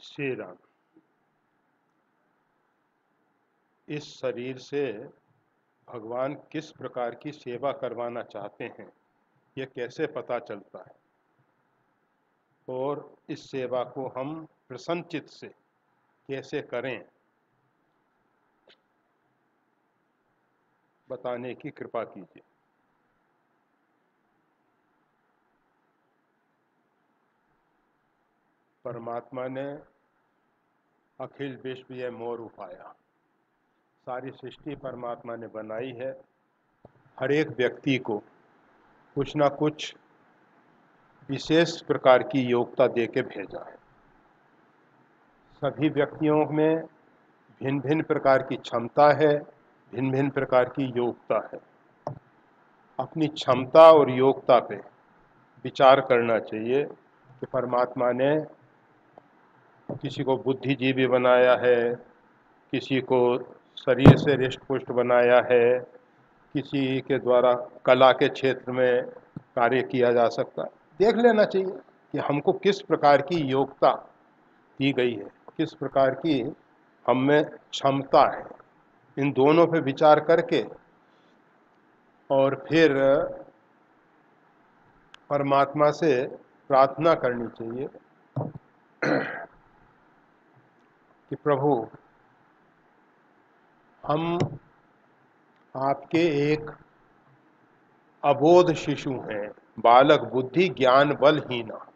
श्री राम इस शरीर से भगवान किस प्रकार की सेवा करवाना चाहते हैं, यह कैसे पता चलता है? और इस सेवा को हम प्रसन्नचित से कैसे करें? बताने की कृपा कीजिए। परमात्मा ने अखिल विश्व यह मोर उपाया। सारी सृष्टि परमात्मा ने बनाई है। हर एक व्यक्ति को कुछ ना कुछ विशेष प्रकार की योग्यता दे के भेजा है। सभी व्यक्तियों में भिन्न भिन्न प्रकार की क्षमता है भिन्न भिन्न प्रकार की योग्यता है। अपनी क्षमता और योग्यता पे विचार करना चाहिए कि परमात्मा ने किसी को बुद्धिजीवी बनाया है, किसी को शरीर से रिष्ट पुष्ट बनाया है, किसी के द्वारा कला के क्षेत्र में कार्य किया जा सकता है। देख लेना चाहिए कि हमको किस प्रकार की योग्यता दी गई है, किस प्रकार की हम में क्षमता है। इन दोनों पे विचार करके और फिर परमात्मा से प्रार्थना करनी चाहिए। कि प्रभु, हम आपके एक अबोध शिशु हैं, बालक बुद्धि ज्ञान बलहीना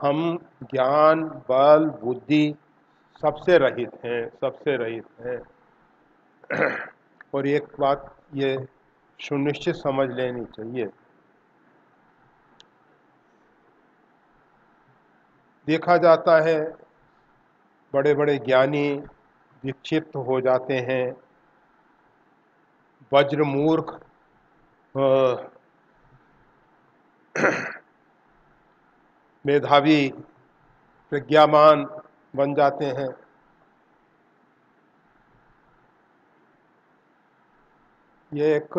हम ज्ञान, बल, बुद्धि सबसे रहित हैं, सबसे रहित हैं। और एक बात ये सुनिश्चित समझ लेनी चाहिए देखा जाता है। बड़े बड़े ज्ञानी विक्षिप्त हो जाते हैं। वज्र मूर्ख मेधावी, प्रज्ञामान बन जाते हैं। ये एक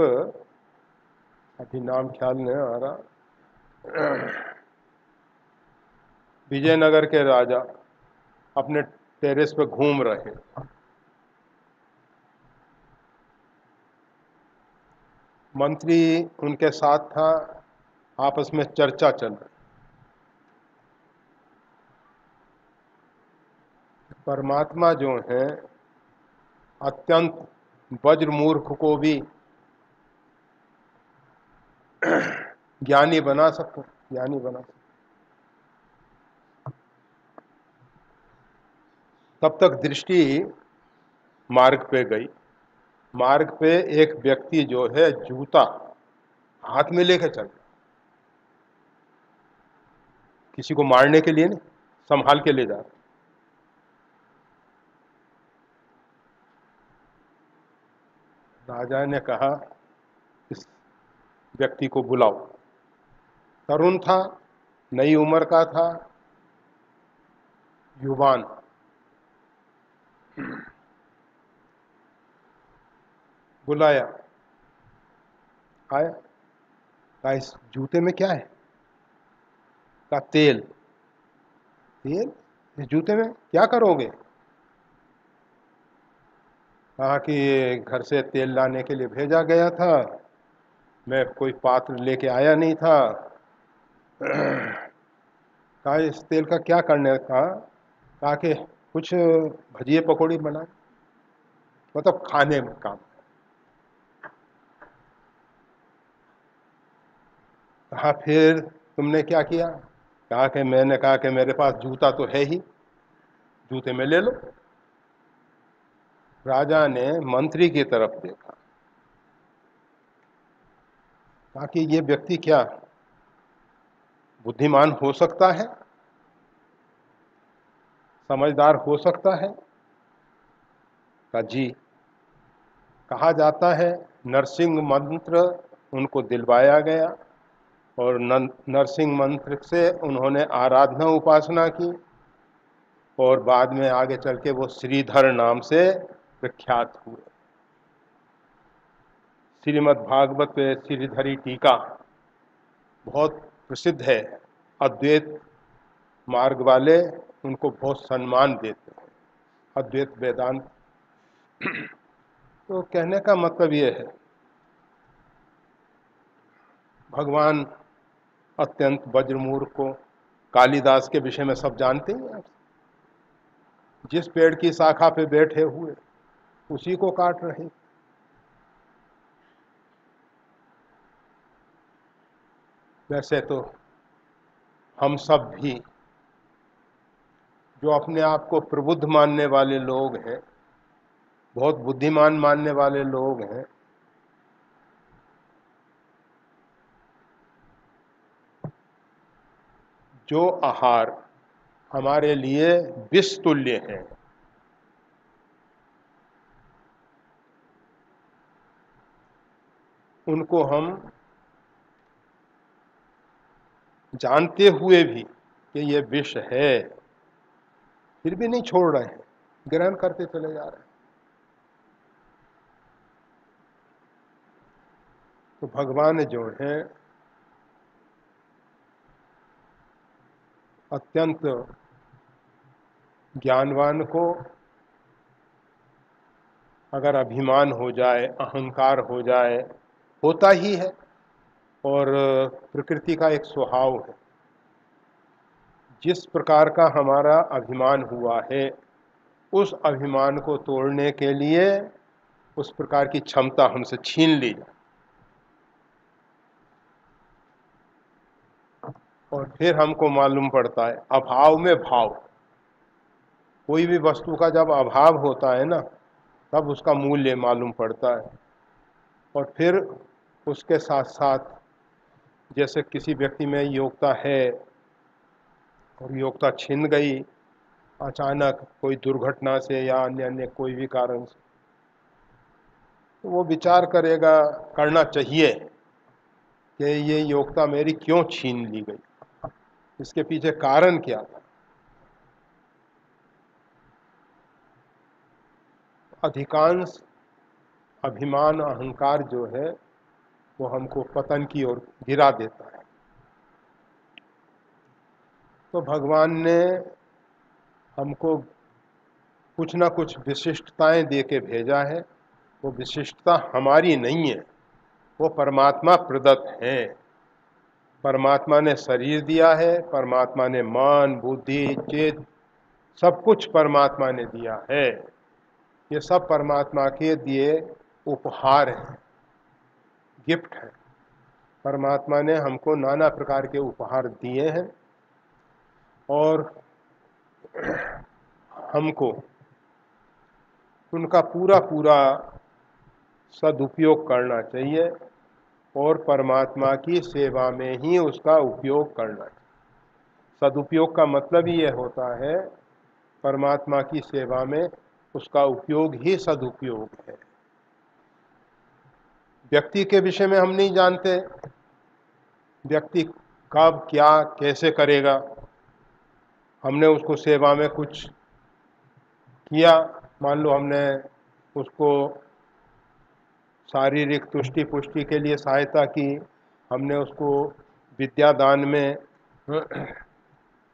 अभी नाम ख्याल नहीं आ रहा। विजयनगर के राजा अपने टेरेस पे घूम रहे। मंत्री उनके साथ था, आपस में चर्चा चल रही। परमात्मा जो है, अत्यंत वज्र मूर्ख को भी ज्ञानी बना सकते, ज्ञानी बना सकते। तब तक दृष्टि मार्ग पे गई। मार्ग पे एक व्यक्ति जो है जूता हाथ में लेकर चल किसी को मारने के लिए नहीं, संभाल के ले जा राजा ने कहा, इस व्यक्ति को बुलाओ। तरुण था, नई उम्र का था, युवान बुलाया। आया। कहा इस जूते में क्या है? का तेल। तेल? इस जूते में क्या करोगे? कहा कि घर से तेल लाने के लिए भेजा गया था। मैं कोई पात्र लेके आया नहीं था। कहा, इस तेल का क्या करने का कहा कि कुछ भजिए पकौड़ी बनाए। मतलब खाने में काम। कहा, फिर तुमने क्या किया? कहा कि, मैंने कहा कि मेरे पास जूता तो है ही, जूते में ले लो? राजा ने मंत्री की तरफ़ देखा। कहा कि ये व्यक्ति क्या बुद्धिमान हो सकता है? समझदार हो सकता है? का जी। कहा जाता है, नरसिंह मंत्र उनको दिलवाया गया। और नरसिंह मंत्र से उन्होंने आराधना उपासना की और बाद में आगे चल के वो श्रीधर नाम से प्रख्यात हुए। श्रीमद् भागवत श्रीधरी टीका बहुत प्रसिद्ध है। अद्वैत मार्ग वाले उनको बहुत सम्मान देते हैं। अद्वैत वेदांत। तो कहने का मतलब ये है, भगवान अत्यंत वज्रमूर को कालिदास के विषय में सब जानते हैं आप। जिस पेड़ की शाखा पे बैठे हुए, उसी को काट रहे वैसे तो हम सब भी, जो अपने आप को प्रबुद्ध मानने वाले लोग हैं, बहुत बुद्धिमान मानने वाले लोग हैं जो आहार हमारे लिए विष तुल्य है। उनको हम जानते हुए भी कि ये विष है, फिर भी नहीं छोड़ रहे हैं, ग्रहण करते चले जा रहे हैं। तो भगवान जो है अत्यंत ज्ञानवान को अगर अभिमान हो जाए, अहंकार हो जाए, होता ही है और प्रकृति का एक स्वभाव है। जिस प्रकार का हमारा अभिमान हुआ है, उस अभिमान को तोड़ने के लिए उस प्रकार की क्षमता हमसे छीन ली जाए। और फिर हमको मालूम पड़ता है, अभाव में भाव। कोई भी वस्तु का जब अभाव होता है ना, तब उसका मूल्य मालूम पड़ता है। और फिर उसके साथ साथ जैसे किसी व्यक्ति में योग्यता है और योग्यता छिन गई, अचानक कोई दुर्घटना से या अन्य अन्य कोई भी कारण से तो वो विचार करेगा, करना चाहिए कि ये योग्यता मेरी क्यों छीन ली गई? इसके पीछे कारण क्या था? अधिकांश अभिमान, अहंकार जो है, वो हमको पतन की ओर गिरा देता है। तो भगवान ने हमको कुछ ना कुछ विशिष्टताएँ दे के भेजा है। वो विशिष्टता हमारी नहीं है, वो परमात्मा प्रदत्त है। परमात्मा ने शरीर दिया है, परमात्मा ने मन, बुद्धि, चेत, सब कुछ परमात्मा ने दिया है। ये सब परमात्मा के दिए उपहार हैं, गिफ्ट है। परमात्मा ने हमको नाना प्रकार के उपहार दिए हैं और हमको उनका पूरा पूरा सदुपयोग करना चाहिए। और परमात्मा की सेवा में ही उसका उपयोग करना सदुपयोग का मतलब ही यह होता है, परमात्मा की सेवा में उसका उपयोग ही सदुपयोग है। व्यक्ति के विषय में हम नहीं जानते, व्यक्ति कब, क्या, कैसे करेगा। हमने उसको सेवा में कुछ किया, मान लो हमने उसको शारीरिक तुष्टि पुष्टि के लिए सहायता की। हमने उसको विद्यादान में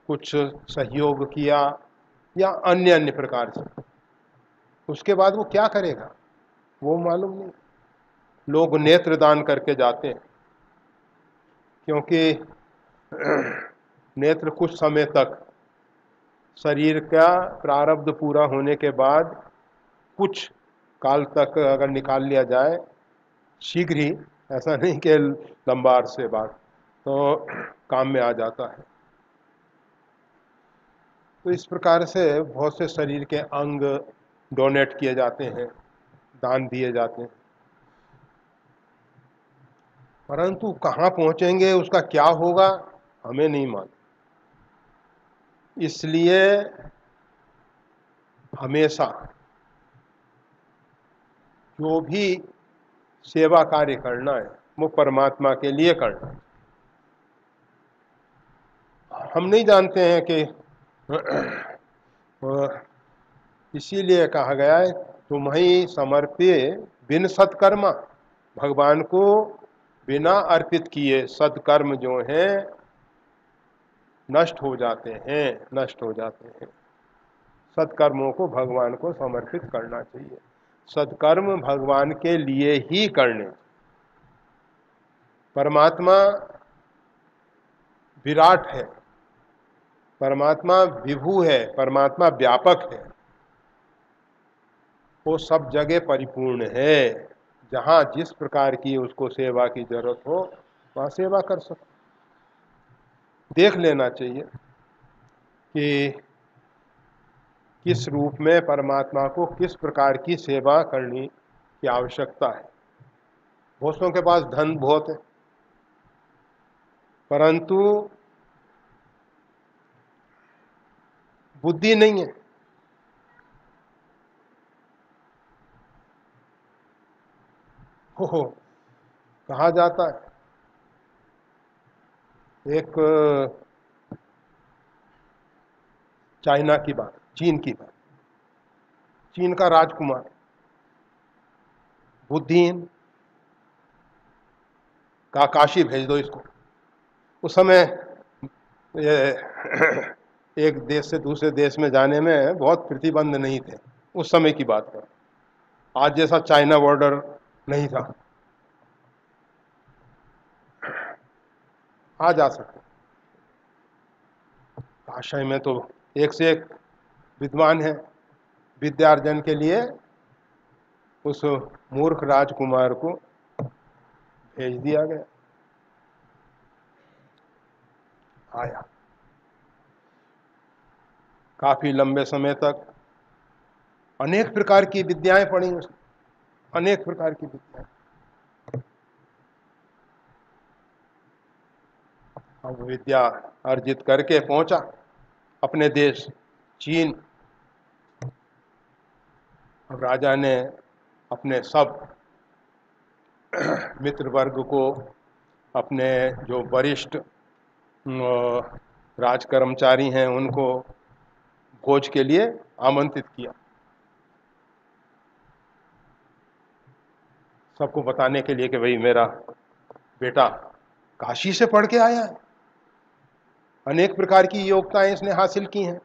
कुछ सहयोग किया या अन्य अन्य प्रकार से। उसके बाद वो क्या करेगा? वो मालूम नहीं। लोग नेत्र दान करके जाते हैं। क्योंकि नेत्र कुछ समय तक शरीर का प्रारब्ध पूरा होने के बाद कुछ काल तक अगर निकाल लिया जाए, शीघ्र ही, ऐसा नहीं कि लंबा से बाद तो काम में आ जाता है। तो इस प्रकार से बहुत से शरीर के अंग डोनेट किए जाते हैं, दान दिए जाते हैं। परंतु कहाँ पहुँचेंगे, उसका क्या होगा, हमें नहीं मालूम। इसलिए हमेशा जो भी सेवा कार्य करना है, वो परमात्मा के लिए करना है। हम नहीं जानते हैं कि इसीलिए कहा गया है, तुम ही बिन सत्कर्मा। भगवान को बिना अर्पित किए सत्कर्म जो हैं, नष्ट हो जाते हैं, नष्ट हो जाते हैं। सत्कर्मों को भगवान को समर्पित करना चाहिए। सत्कर्म भगवान के लिए ही करने। परमात्मा विराट है। परमात्मा विभू है, परमात्मा व्यापक है। वो सब जगह परिपूर्ण है। जहाँ जिस प्रकार की उसको सेवा की ज़रूरत हो, वहाँ सेवा कर सकते देख लेना चाहिए कि किस रूप में परमात्मा को किस प्रकार की सेवा करनी की आवश्यकता है? बहुतों के पास धन बहुत है। परंतु बुद्धि नहीं है। हो कहा जाता है? एक चाइना की बात। चीन की बात। चीन का राजकुमार, बुद्धिहीन का काशी भेज दो इसको। उस समय एक देश से दूसरे देश में जाने में बहुत प्रतिबंध नहीं थे, उस समय की बात कर। आज जैसा चाइना बॉर्डर नहीं था। आ जा सकते। आशय में तो एक से एक विद्वान है। विद्यार्जन के लिए उस मूर्ख राजकुमार को भेज दिया गया। आया। काफ़ी लंबे समय तक अनेक प्रकार की विद्याएँ पढ़ी उसने अनेक प्रकार की विद्याएँ। अब विद्या अर्जित करके पहुँचा। अपने देश चीन अब राजा ने अपने सब मित्र वर्ग को अपने जो वरिष्ठ राज कर्मचारी हैं, उनको भोज के लिए आमंत्रित किया। सबको बताने के लिए कि भाई मेरा बेटा काशी से पढ़ के आया है। अनेक प्रकार की योग्यताएँ इसने हासिल की हैं।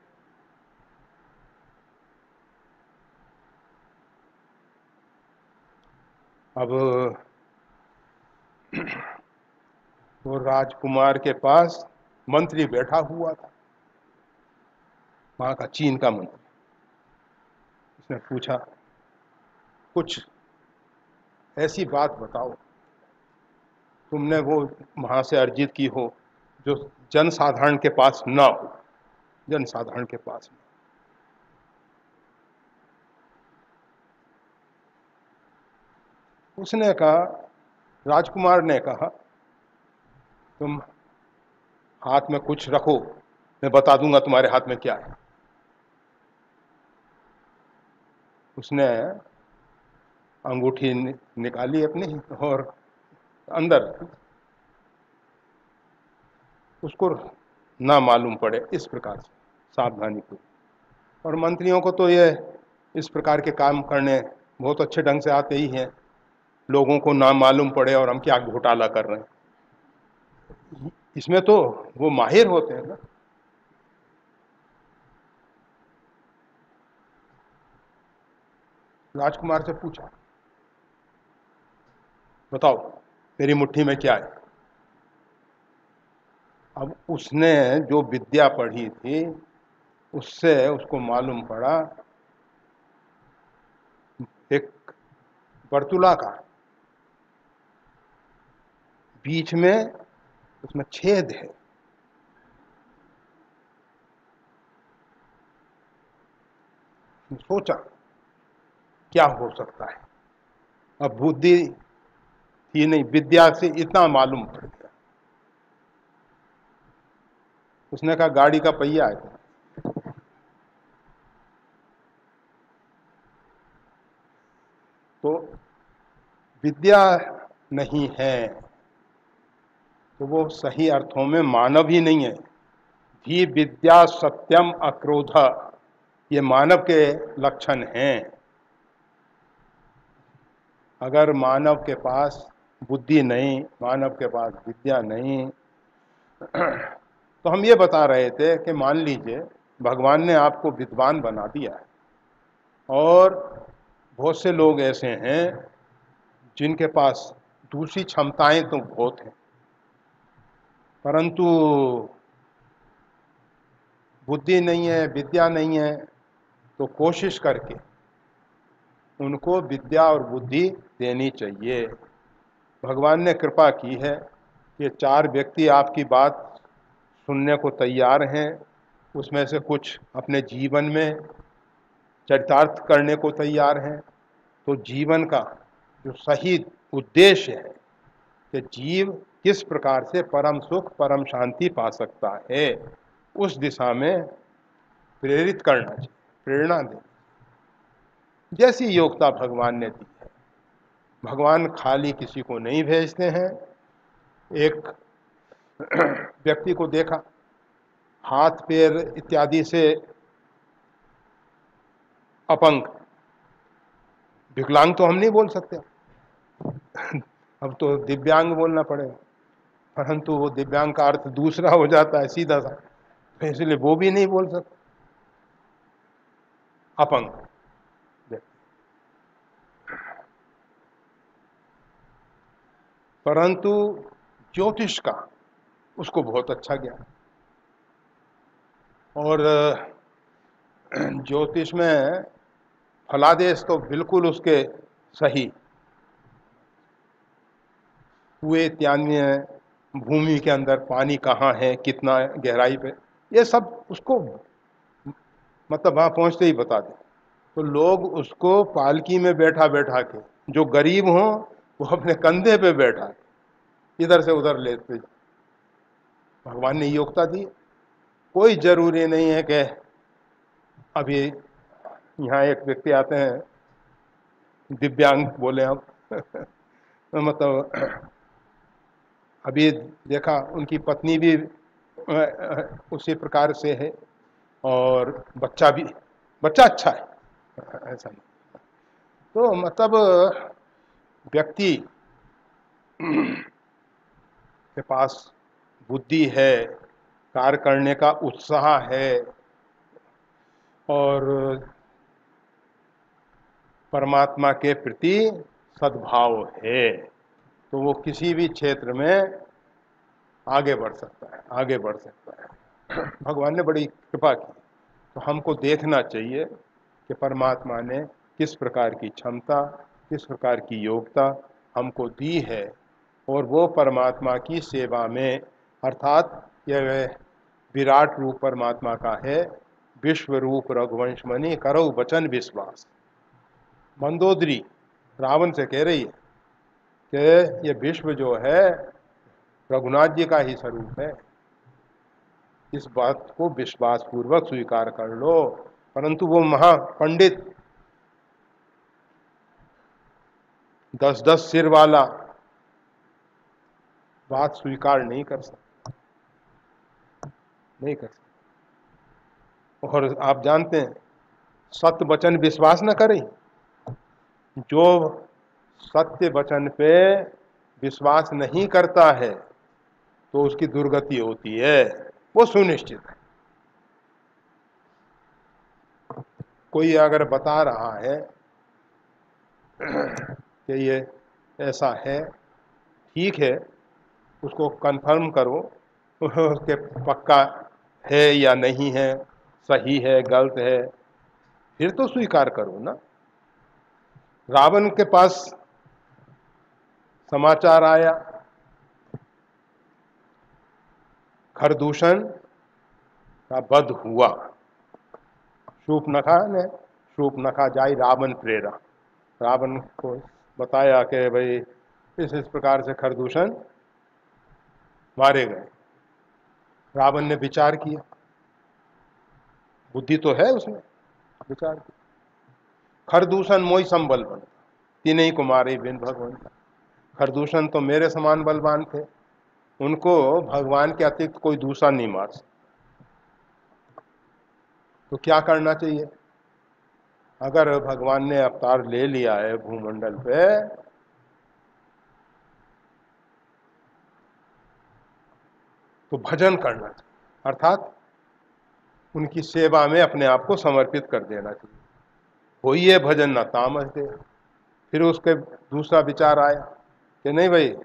अब वो राजकुमार के पास मंत्री बैठा हुआ था। वहाँ का चीन का मंत्री। उसने पूछा, कुछ ऐसी बात बताओ। तुमने वो वहाँ से अर्जित की हो जो जनसाधारण के पास ना हो। जनसाधारण के पास ना उसने कहा, राजकुमार ने कहा, तुम हाथ में कुछ रखो, मैं बता दूँगा तुम्हारे हाथ में क्या है. उसने अंगूठी निकाली अपनी और अंदर उसको ना मालूम पड़े इस प्रकार से, सावधानी को। और मंत्रियों को तो ये इस प्रकार के काम करने बहुत अच्छे ढंग से आते ही हैं। लोगों को ना मालूम पड़े और हम क्या घोटाला कर रहे हैं। इसमें तो वो माहिर होते हैं ना। राजकुमार से पूछा, बताओ, मेरी मुट्ठी में क्या है? अब उसने जो विद्या पढ़ी थी, उससे उसको मालूम पड़ा एक वर्तुला का। बीच में उसमें छेद है। सोचा, क्या हो सकता है? अब बुद्धि थी नहीं, विद्या से इतना मालूम पड़ गया। उसने कहा, गाड़ी का पहिया है। तो विद्या नहीं है। तो वो सही अर्थों में मानव ही नहीं है। धी विद्या सत्यम अक्रोध, ये मानव के लक्षण हैं। अगर मानव के पास बुद्धि नहीं, मानव के पास विद्या नहीं तो हम ये बता रहे थे कि मान लीजिए, भगवान ने आपको विद्वान बना दिया है। और बहुत से लोग ऐसे हैं जिनके पास दूसरी क्षमताएँ तो बहुत हैं। परंतु बुद्धि नहीं है, विद्या नहीं है तो कोशिश करके उनको विद्या और बुद्धि देनी चाहिए। भगवान ने कृपा की है कि चार व्यक्ति आपकी बात सुनने को तैयार हैं। उसमें से कुछ अपने जीवन में चरितार्थ करने को तैयार हैं। तो जीवन का जो सही उद्देश्य है कि जीव किस प्रकार से परम सुख, परम शांति पा सकता है? उस दिशा में प्रेरित करना चाहिए, प्रेरणा देना जैसी योग्यता भगवान ने दी है, भगवान खाली किसी को नहीं भेजते हैं। एक व्यक्ति को देखा, हाथ, पैर इत्यादि से अपंग, विकलांग तो हम नहीं बोल सकते। अब तो दिव्यांग बोलना पड़ेगा। परंतु वो दिव्यांग का अर्थ दूसरा हो जाता है, सीधा सा। तो इसलिए वो भी नहीं बोल सकते। अपंग। परंतु ज्योतिष का उसको बहुत अच्छा ज्ञान। और, ज्योतिष में फलादेश तो बिल्कुल उसके सही। हुए इत्यादि भूमि के अंदर पानी कहाँ है, कितना गहराई पे, ये सब उसको मतलब वहाँ पहुँचते ही बता दें तो लोग उसको पालकी में बैठा बैठा के, जो गरीब हों, वो अपने कंधे पे बैठा इधर से उधर लेते भगवान ने योग्यता दी। कोई ज़रूरी नहीं है कि अभी यहाँ एक व्यक्ति आते हैं, दिव्यांग बोले आप मतलब अभी देखा, उनकी पत्नी भी उसी प्रकार से है और बच्चा भी, बच्चा अच्छा है। ऐसा नहीं तो मतलब व्यक्ति के पास बुद्धि है, कार्य करने का उत्साह है और परमात्मा के प्रति सद्भाव है। तो वो किसी भी क्षेत्र में आगे बढ़ सकता है, आगे बढ़ सकता है। भगवान ने बड़ी कृपा की। तो हमको देखना चाहिए कि परमात्मा ने किस प्रकार की क्षमता, किस प्रकार की योग्यता हमको दी है और वो परमात्मा की सेवा में, अर्थात यह विराट रूप परमात्मा का है, विश्व रूप रघुवंश मणि करो वचन विश्वास। मंदोदरी रावण से कह रही है कि ये विश्व जो है, रघुनाथ जी का ही स्वरूप है। इस बात को विश्वास पूर्वक स्वीकार कर लो, परंतु वो महापंडित दस दस सिर वाला बात स्वीकार नहीं कर सकता। नहीं कर सकता। और आप जानते हैं सत्य वचन विश्वास न करें। जो सत्य वचन पे विश्वास नहीं करता है तो उसकी दुर्गति होती है। वो सुनिश्चित है। कोई अगर बता रहा है कि ये ऐसा है, ठीक है, उसको कंफर्म करो, उसके पक्का है या नहीं है, सही है, गलत है, फिर तो स्वीकार करो ना। रावण के पास समाचार आया। खरदूषण का वध हुआ। नखा ने नखा जाई रावण प्रेरा। रावण को बताया कि भाई, इस इस प्रकार से खरदूषण मारे गए। रावण ने विचार किया। बुद्धि तो है उसमें, विचार किया। खरदूषण मोई संबल बन, तीन ही कुमारी बिन भगवान। खरदूषण तो मेरे समान बलवान थे। उनको भगवान के अतिरिक्त कोई दूसरा नहीं मार सकता। तो क्या करना चाहिए? अगर भगवान ने अवतार ले लिया है भूमंडल पे तो भजन करना चाहिए। अर्थात उनकी सेवा में अपने आप को समर्पित कर देना चाहिए। वो ये भजन ना तामस दे। फिर उसके दूसरा विचार आया। कि नहीं भाई,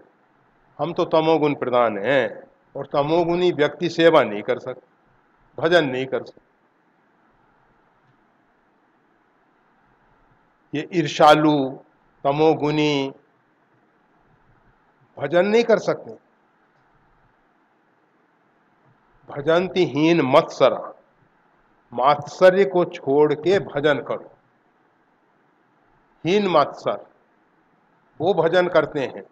हम तो तमोगुण प्रधान हैं और तमोगुणी व्यक्ति सेवा नहीं कर सकते, भजन नहीं कर सकते। ये ईर्षालु तमोगुनी भजन नहीं कर सकते। भजंती हीन मत्सरा मात्सर्य को छोड़ के भजन करो। हीन मत्सर वो भजन करते हैं।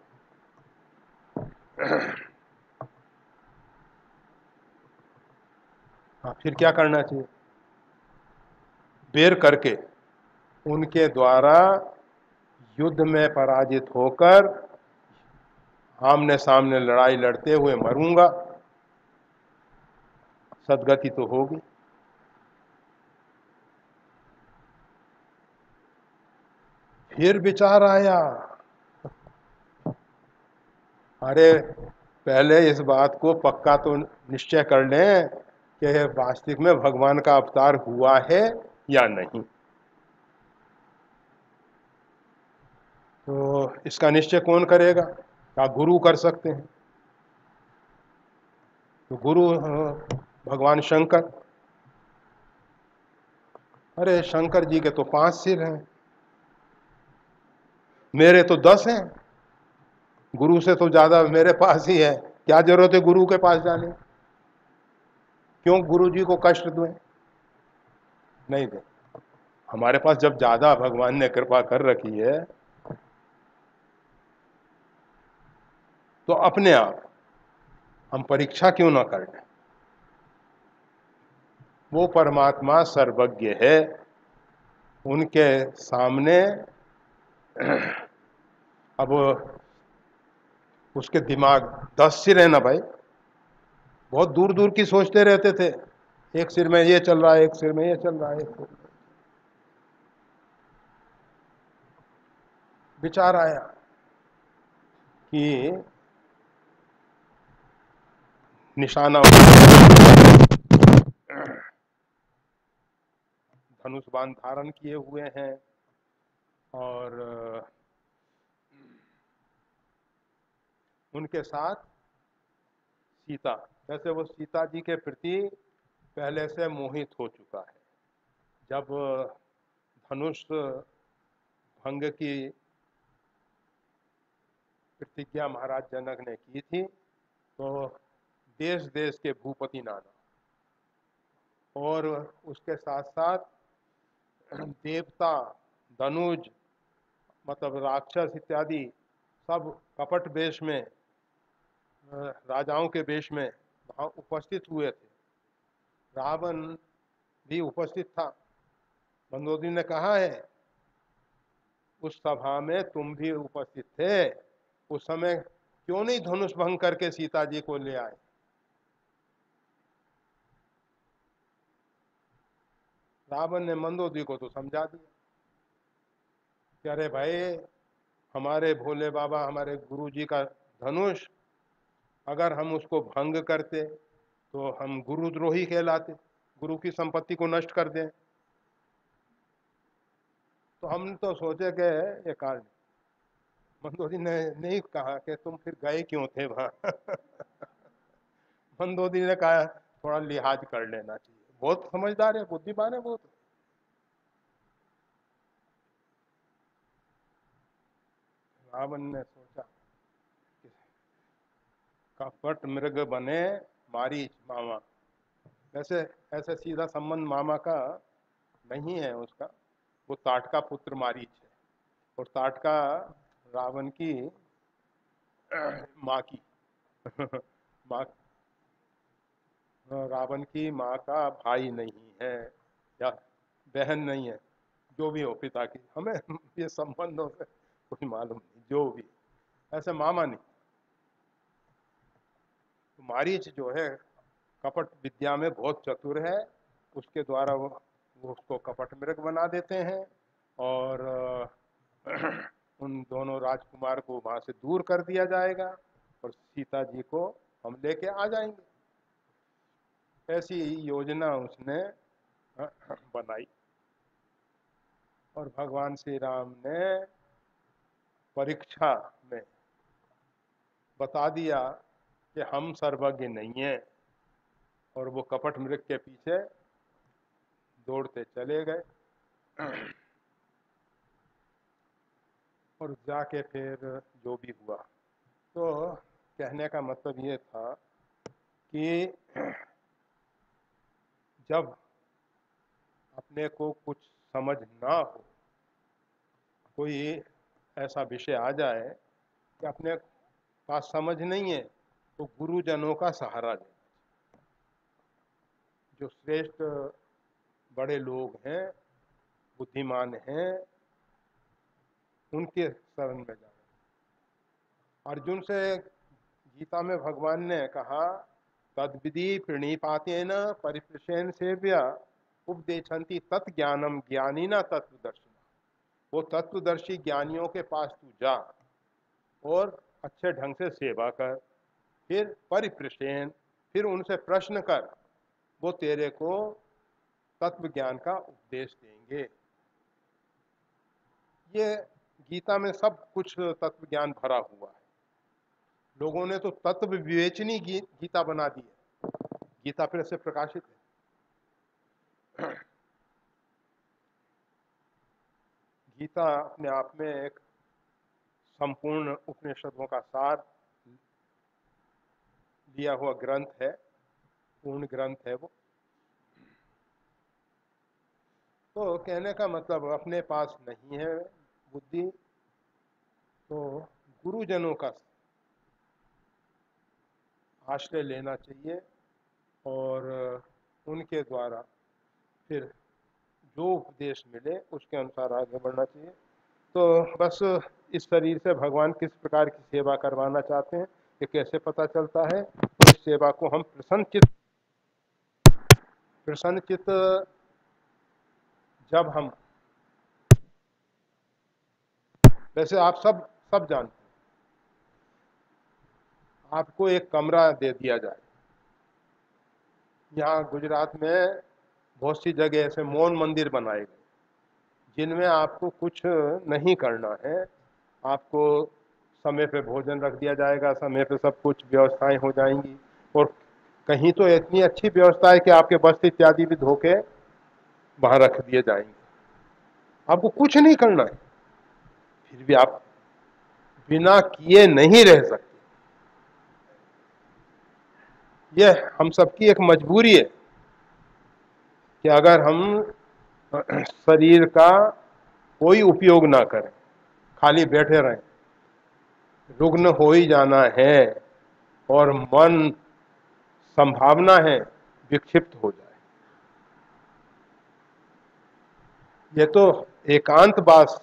हाँ फिर क्या करना चाहिए? बेर करके उनके द्वारा युद्ध में पराजित होकर आमने सामने लड़ाई लड़ते हुए मरूँगा। सदगति तो होगी। फिर विचार आया अरे, पहले इस बात को पक्का तो निश्चय कर लें कि वास्तविक में भगवान का अवतार हुआ है या नहीं। तो इसका निश्चय कौन करेगा? क्या गुरु कर सकते हैं? तो गुरु भगवान शंकर। अरे, शंकर जी के तो पाँच सिर हैं। मेरे तो दस हैं। गुरु से तो ज़्यादा मेरे पास ही है। क्या ज़रूरत है गुरु के पास जाने? क्यों गुरु जी को कष्ट दें? नहीं दे हमारे पास जब ज़्यादा भगवान ने कृपा कर रखी है तो अपने आप हम परीक्षा क्यों ना कर लें? वो परमात्मा सर्वज्ञ है, उनके सामने अब उसके दिमाग दस सिर है ना भाई। बहुत दूर दूर की सोचते रहते थे। एक सिर में ये चल रहा है, एक सिर में ये चल रहा है, एक विचार आया कि निशाना धनुष बाण धारण किए हुए हैं और उनके साथ सीता। जैसे वो सीता जी के प्रति पहले से मोहित हो चुका है। जब धनुष भंग की प्रतिज्ञा महाराज जनक ने की थी तो देश देश के भूपति नाना और उसके साथ साथ देवता, धनुज मतलब राक्षस इत्यादि सब कपट वेश में राजाओं के वेश में वहाँ उपस्थित हुए थे। रावण भी उपस्थित था। मंदोदरी ने कहा है, उस सभा में तुम भी उपस्थित थे। उस समय क्यों नहीं धनुष भंग करके सीता जी को ले आए? रावण ने मंदोदरी को तो समझा दिया। अरे भाई, हमारे भोले बाबा, हमारे गुरु जी का धनुष अगर हम उसको भंग करते तो हम गुरुद्रोही कहलाते, गुरु की संपत्ति को नष्ट कर दें। तो हम तो सोचे कि ये कारण मंदोदी ने नहीं कहा कि तुम फिर गए क्यों थे वहाँ? मंदोदी ने कहा, थोड़ा लिहाज कर लेना चाहिए। बहुत समझदार है, बुद्धिमान है बहुत रावण ने सोचा कपट मृग बने मारीच मामा। वैसे, ऐसे सीधा संबंध मामा का नहीं है उसका। वो ताटका पुत्र मारीच है। और ताटका रावण की माँ की। माँ रावण की माँ का भाई नहीं है या बहन नहीं है, जो भी हो पिता की। हमें ये संबंधों से कुछ मालूम नहीं, जो भी। ऐसे मामा नहीं। मारीच जो है कपट विद्या में बहुत चतुर है। उसके द्वारा वो, उसको कपट मृग बना देते हैं और उन दोनों राजकुमार को वहाँ से दूर कर दिया जाएगा और सीता जी को हम लेके आ जाएँगे। ऐसी योजना उसने बनाई। और भगवान श्री राम ने परीक्षा में बता दिया कि हम सर्वज्ञ नहीं हैं। और वो कपट मृग के पीछे दौड़ते चले गए। और जाके फिर जो भी हुआ। तो कहने का मतलब ये था कि जब अपने को कुछ समझ ना हो, कोई ऐसा विषय आ जाए कि अपने पास समझ नहीं है तो गुरुजनों का सहारा ले। जो श्रेष्ठ बड़े लोग हैं, बुद्धिमान हैं, उनके शरण में जाओ अर्जुन से गीता में भगवान ने कहा, तदविधि न परिप्रसेन सेव्य उपदेशंती तत्ज्ञानम ज्ञानी ना तत्वदर्शी वो तत्वदर्शी ज्ञानियों के पास तू जा और अच्छे ढंग से सेवा कर। फिर परिप्रसेन फिर उनसे प्रश्न कर, वो तेरे को तत्व ज्ञान का उपदेश देंगे। ये गीता में सब कुछ तत्व ज्ञान भरा हुआ है। लोगों ने तो तत्व विवेचनी गीता बना दी है। गीता फिर से प्रकाशित है। गीता अपने आप में एक संपूर्ण उपनिषदों का सार लिया हुआ ग्रंथ है, पूर्ण ग्रंथ है वो। तो कहने का मतलब अपने पास नहीं है बुद्धि तो गुरुजनों का आश्रय लेना चाहिए और उनके द्वारा फिर जो उपदेश मिले उसके अनुसार आगे बढ़ना चाहिए। तो बस इस शरीर से भगवान किस प्रकार की सेवा करवाना चाहते हैं ये कैसे पता चलता है? तो इस सेवा को हम प्रसन्नचित प्रसन्नचित, जब हम वैसे आप सब सब जानते हैं। आपको एक कमरा दे दिया जाए। यहाँ गुजरात में बहुत सी जगह ऐसे मौन मंदिर बनाए गए। जिनमें आपको कुछ नहीं करना है। आपको समय पे भोजन रख दिया जाएगा, समय पे सब कुछ व्यवस्थाएँ हो जाएँगी। और कहीं तो इतनी अच्छी व्यवस्था है कि आपके वस्त्र इत्यादि भी धोके वहाँ रख दिए जाएँगे। आपको कुछ नहीं करना है। फिर भी आप बिना किए नहीं रह सकते। यह हम सबकी एक मजबूरी है कि अगर हम शरीर का कोई उपयोग ना करें, खाली बैठे रहें रुग्ण हो ही जाना है और मन संभावना है, विक्षिप्त हो जाए। ये तो एकांत बास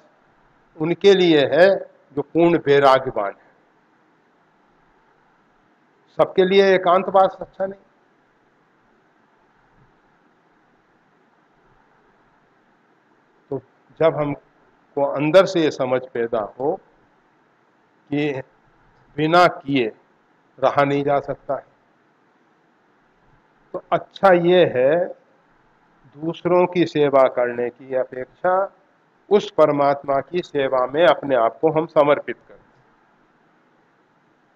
उनके लिए है जो पूर्ण वैराग्यवान है। सबके लिए एकांतवास अच्छा नहीं। तो जब हमको अंदर से ये समझ पैदा हो कि बिना किए रहा नहीं जा सकता है। तो अच्छा ये है, दूसरों की सेवा करने की अपेक्षा उस परमात्मा की सेवा में अपने आप को हम समर्पित करें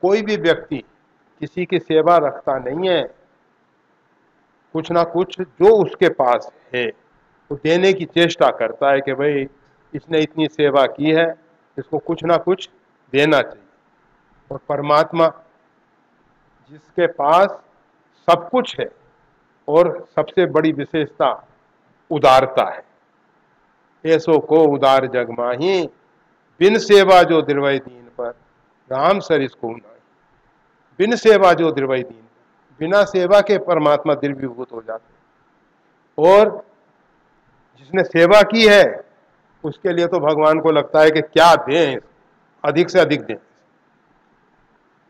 कोई भी व्यक्ति किसी की सेवा रखता नहीं है, कुछ ना कुछ जो उसके पास है, वो देने की चेष्टा करता है कि भाई, इसने इतनी सेवा की है, इसको कुछ ना कुछ देना चाहिए। और परमात्मा जिसके पास सब कुछ है और सबसे बड़ी विशेषता उदारता है। ऐसो को उदार जगमाही बिन सेवा जो दिलवई दीन पर, राम सर इसको बिन सेवा जो द्रवई दीन बिना सेवा के परमात्मा दिव्यभूत हो जाते और जिसने सेवा की है, उसके लिए तो भगवान को लगता है कि क्या दें अधिक से अधिक दें।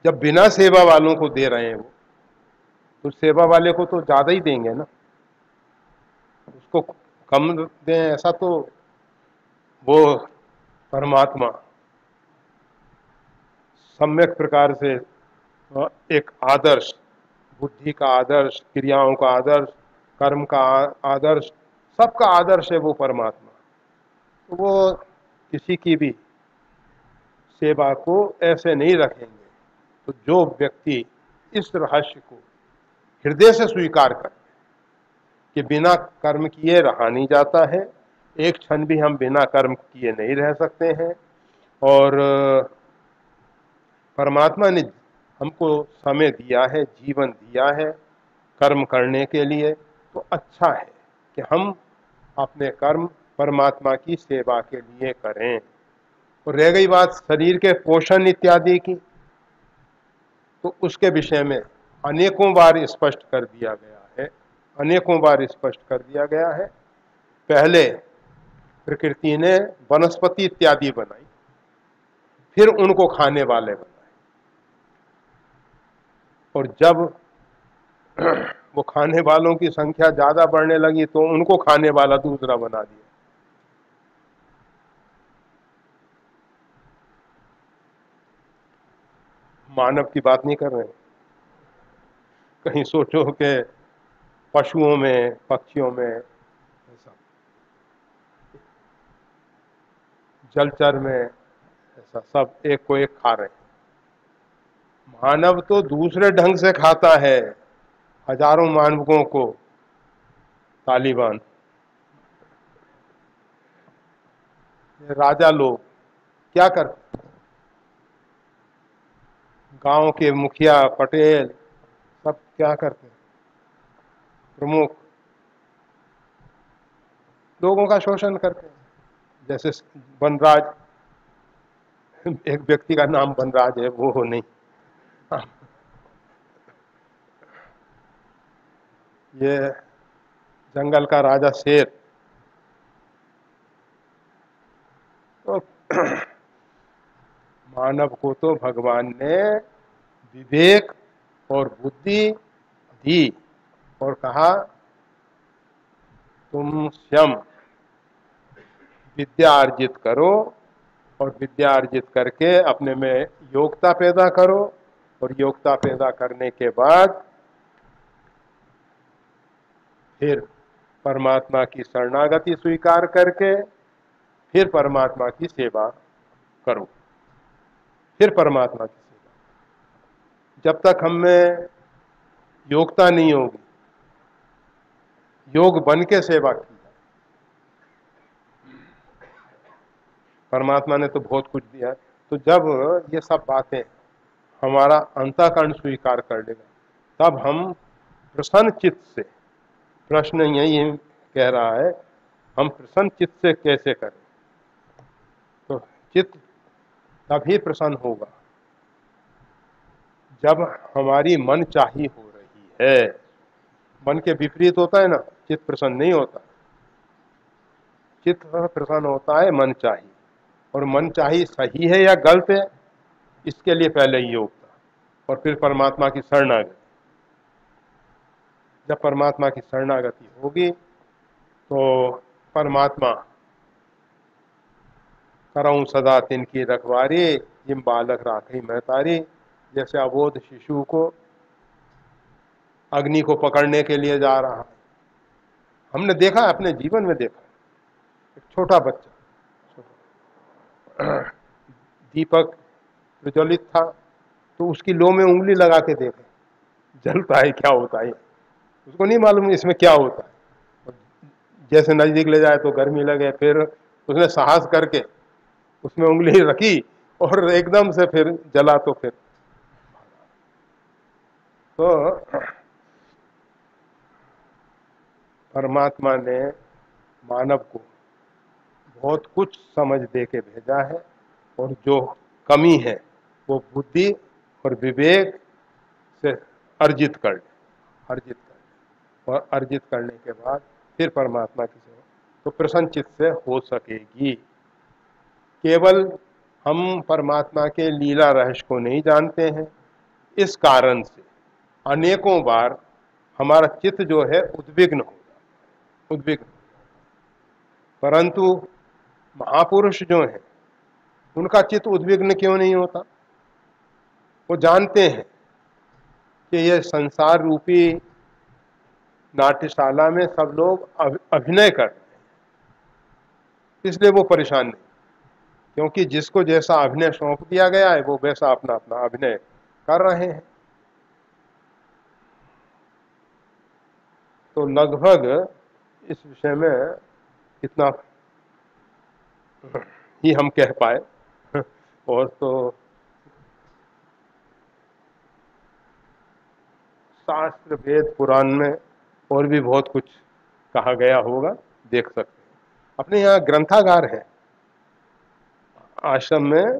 जब बिना सेवा वालों को दे रहे हैं वो तो सेवा वाले को तो ज़्यादा ही देंगे ना। उसको कम दें, ऐसा तो वो परमात्मा सम्यक प्रकार से एक आदर्श, बुद्धि का आदर्श, क्रियाओं का आदर्श, कर्म का आदर्श, सबका आदर्श है वो परमात्मा। तो वो किसी की भी सेवा को ऐसे नहीं रखेंगे। तो जो व्यक्ति इस रहस्य को हृदय से स्वीकार कर कि बिना कर्म किए रहा नहीं जाता है, एक क्षण भी हम बिना कर्म किए नहीं रह सकते हैं और, परमात्मा ने हमको समय दिया है, जीवन दिया है, कर्म करने के लिए तो अच्छा है कि हम अपने कर्म परमात्मा की सेवा के लिए करें। और रह गई बात शरीर के पोषण इत्यादि की तो उसके विषय में अनेकों बार स्पष्ट कर दिया गया है। अनेकों बार स्पष्ट कर दिया गया है। पहले प्रकृति ने वनस्पति इत्यादि बनाई, फिर उनको खाने वाले बनाए। और जब वो खाने वालों की संख्या ज़्यादा बढ़ने लगी तो उनको खाने वाला दूसरा बना दिया। मानव की बात नहीं कर रहे। कहीं सोचो कि पशुओं में, पक्षियों में, ऐसा। जलचर में, ऐसा सब एक को एक खा रहे। मानव तो दूसरे ढंग से खाता है, हज़ारों मानवों को, तालिबान। राजा लोग क्या करते? गाँव के मुखिया, पटेल, सब क्या करते प्रमुख। लोगों का शोषण करते हैं। जैसे वनराज एक व्यक्ति का नाम वनराज है, वो हो नहीं। ये जंगल का राजा शेर। तो मानव को तो भगवान ने विवेक और बुद्धि दी और कहा, तुम स्वयं विद्या अर्जित करो और विद्या अर्जित करके अपने में योग्यता पैदा करो और योग्यता पैदा करने के बाद फिर परमात्मा की शरणागति स्वीकार करके फिर परमात्मा की सेवा करो। फिर परमात्मा की जब तक हम में योग्यता नहीं होगी, योग बन के सेवा की परमात्मा ने तो बहुत कुछ दिया तो जब ये सब बातें हमारा अंतःकरण स्वीकार कर लेगा, तब हम प्रसन्न चित्त से, प्रश्न यही कह रहा है, हम प्रसन्न चित्त से कैसे करें? तो चित्त तभी प्रसन्न होगा। जब हमारी मन चाही हो रही है, मन के विपरीत होता है ना, चित्त प्रसन्न नहीं होता। चित्त प्रसन्न होता है, मन चाहिए। और मन चाहिए सही है या गलत है, इसके लिए पहले योग था और फिर परमात्मा की शरणागति। जब परमात्मा की शरणागति होगी तो परमात्मा करऊँ सदा तिनकी रखवारी, जिम बालक राखी महतारी। जैसे अबोध शिशु को अग्नि को पकड़ने के लिए जा रहा है। हमने देखा अपने जीवन में देखा एक छोटा बच्चा दीपक प्रज्वलित था तो उसकी लो में उंगली लगा के देखे। जलता है, क्या होता है? उसको नहीं मालूम इसमें क्या होता है। जैसे नज़दीक ले जाए तो गर्मी लगे, फिर उसने साहस करके उसमें उंगली रखी और एकदम से फिर जला तो फिर। तो परमात्मा ने मानव को बहुत कुछ समझ दे के भेजा है और जो कमी है, वो बुद्धि और विवेक से अर्जित कर ले, अर्जित कर ले। और अर्जित करने के बाद फिर परमात्मा की सेवा तो प्रसन्नचित से हो सकेगी। केवल हम परमात्मा के लीला रहस्य को नहीं जानते हैं, इस कारण से अनेकों बार हमारा चित्त जो है उद्विग्न हो उद्विग्न। परंतु महापुरुष जो हैं, उनका चित्त उद्विग्न क्यों नहीं होता? वो जानते हैं कि ये संसार रूपी नाट्यशाला में सब लोग अभिनय कर रहे हैं। इसलिए वो परेशान नहीं, क्योंकि जिसको जैसा अभिनय सौंप दिया गया है, वो वैसा अपना अपना अभिनय कर रहे हैं। तो लगभग इस विषय में इतना ही हम कह पाए। और तो शास्त्र वेद पुराण में और भी बहुत कुछ कहा गया होगा, देख सकते हैं। अपने यहाँ ग्रंथागार है। आश्रम में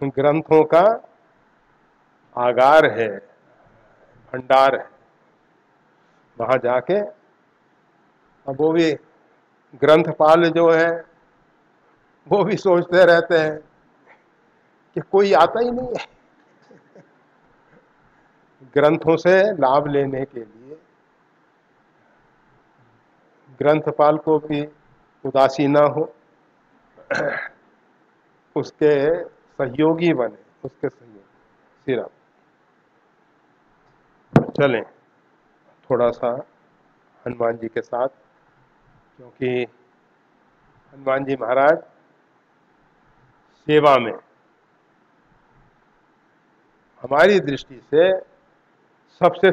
ग्रंथों का आगार है, भंडार है। वहाँ जाके। अब वो भी ग्रंथपाल जो है, वो भी सोचते रहते हैं कि कोई आता ही नहीं है। ग्रंथों से लाभ लेने के लिए। ग्रंथपाल को भी उदासी ना हो। उसके सहयोगी बने, उसके सहयोगी। सिरा चलें। थोड़ा सा हनुमान जी के साथ, क्योंकि हनुमान जी महाराज सेवा में। हमारी दृष्टि से सबसे